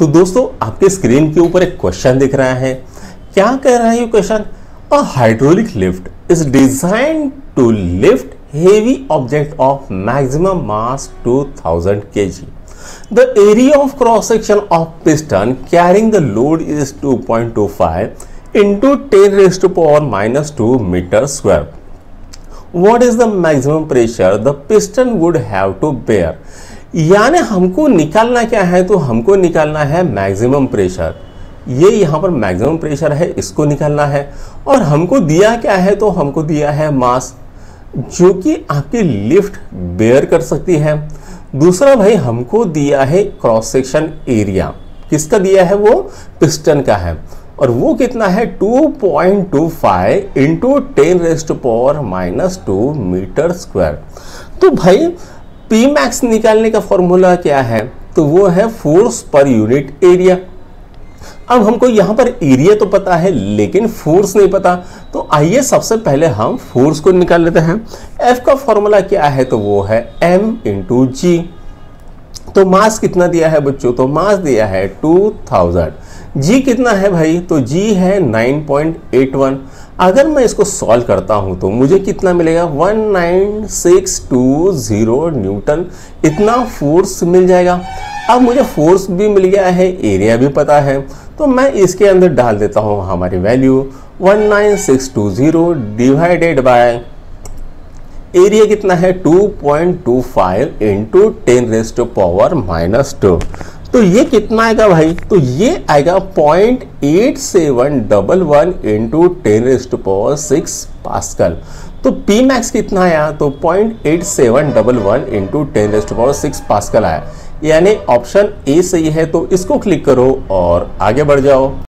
तो दोस्तों, आपके स्क्रीन के ऊपर एक क्वेश्चन दिख रहा है। क्या कह रहा है ये question a hydraulic lift is design to lift heavy object of maximum mass 2000 thousand K G the area of cross section of piston carrying the load is two point two five into ten raised power minus two metre square what is the maximum pressure the piston would have to bear यानी हमको निकालना क्या है? तो हमको निकालना है maximum pressure ये यहाँ पर मैक्सिमम प्रेशर है, इसको निकालना है। और हमको दिया क्या है? तो हमको दिया है मास जो कि आपकी लिफ्ट बेयर कर सकती है। दूसरा भाई, हमको दिया है क्रॉस सेक्शन एरिया किसका दिया है? वो पिस्टन का है। और वो कितना है? 2.25 point two five into ten raised power minus two metre square तो भाई पी मैक्स निकालने का फॉर्मूला क्या है? तो वो है फोर्स पर यूनिट एरिया अब हमको यहाँ पर एरिया तो पता है, लेकिन फोर्स नहीं पता। तो आइए सबसे पहले हम फोर्स को निकाल लेते हैं। एफ़ का फॉर्मूला क्या है? तो वो है एम इंटू जी तो मास कितना दिया है बच्चों? तो मास दिया है 2000 जी कितना है भाई? तो जी है 9.81 अगर मैं इसको सॉल्व करता हूँ तो मुझे कितना मिलेगा? 19620 न्यूटन इतना फोर्स मिल जाएगा। अब मुझे फोर्स भी मिल गया है एरिया भी पता है। तो मैं इसके अंदर डाल देता हूँ हमारी वैल्यू 19620 डिवाइडेड बाय एरिया कितना है? 2.25 point two five into ten raised power minus two तो ये कितना आएगा भाई? तो ये आएगा point eight seven double one into ten raised power six pascal तो पी मैक्स कितना आया? तो point eight seven double one into ten raised power six pascal आया। यानी ऑप्शन ए सही है तो इसको क्लिक करो और आगे बढ़ जाओ।